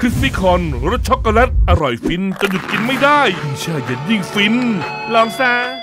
Krispy Corn รสช็อกโกแลตอร่อยฟินจนหยุดกินไม่ได้ยิ่งแช่เย็นยิ่งฟิน ลองซะ